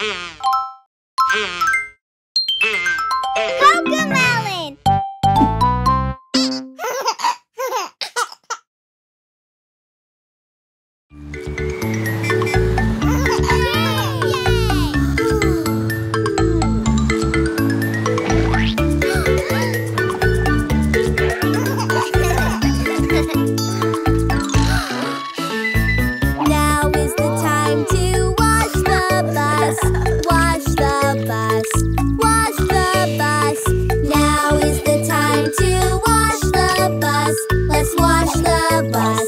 hmm the bus.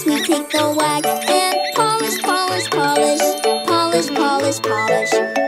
First we take the wax and polish, polish, polish, polish, polish, polish.